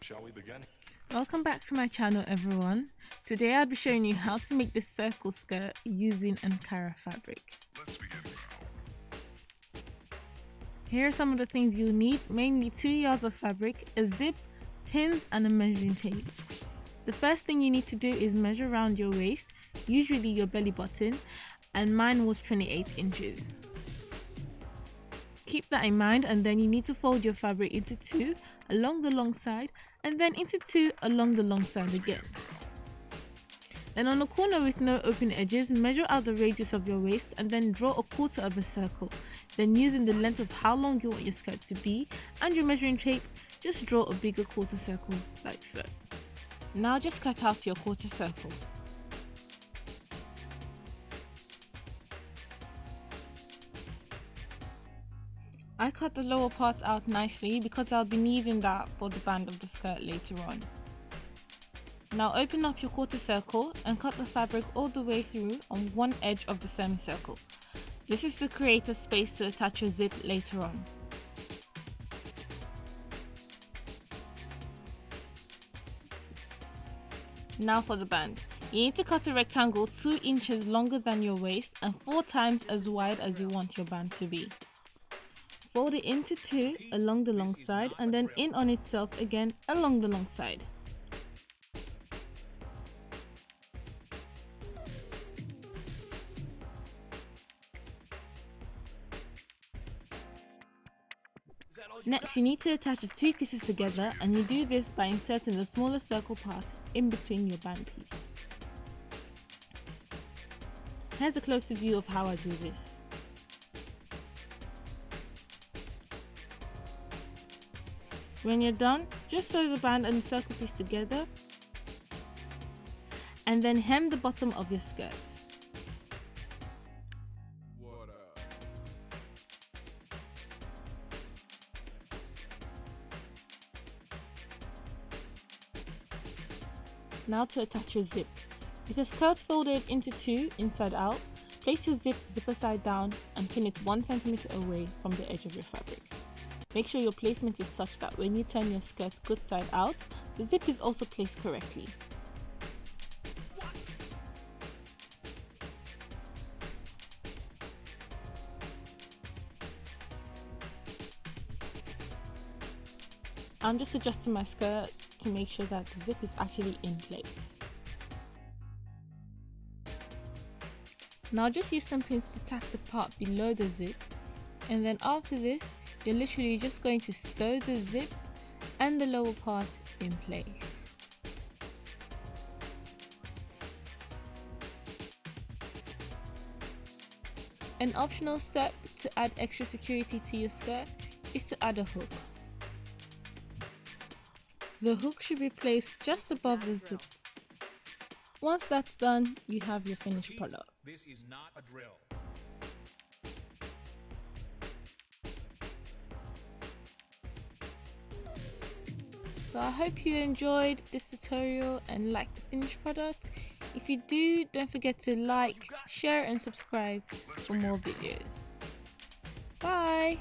Shall we begin? Welcome back to my channel everyone. Today I'll be showing you how to make this circle skirt using Ankara fabric. Let's begin now. Here are some of the things you'll need, mainly 2 yards of fabric, a zip, pins and a measuring tape. The first thing you need to do is measure around your waist, usually your belly button, and mine was 28 inches. Keep that in mind and then you need to fold your fabric into two along the long side and then into two along the long side again. Then on a corner with no open edges, measure out the radius of your waist and then draw a quarter of a circle. Then using the length of how long you want your skirt to be and your measuring tape, just draw a bigger quarter circle like so. Now just cut out your quarter circle. I cut the lower part out nicely because I'll be needing that for the band of the skirt later on. Now open up your quarter circle and cut the fabric all the way through on one edge of the semicircle. This is to create a space to attach your zip later on. Now for the band. You need to cut a rectangle 2 inches longer than your waist and 4 times as wide as you want your band to be. Fold it into two along the long side and then in on itself again along the long side. Next you need to attach the two pieces together and you do this by inserting the smaller circle part in between your band piece. Here's a closer view of how I do this. When you're done, just sew the band and the circle piece together and then hem the bottom of your skirt. Now to attach your zip. With the skirt folded into two inside out, place your zip zipper side down and pin it 1 cm away from the edge of your fabric. Make sure your placement is such that when you turn your skirt good side out, the zip is also placed correctly. I'm just adjusting my skirt to make sure that the zip is actually in place. Now just use some pins to tack the part below the zip and then after this you're literally just going to sew the zip and the lower part in place. An optional step to add extra security to your skirt is to add a hook. The hook should be placed just above the zip. Once that's done, you have your finished product. So I hope you enjoyed this tutorial and liked the finished product. If you do, don't forget to like, share and subscribe for more videos. Bye!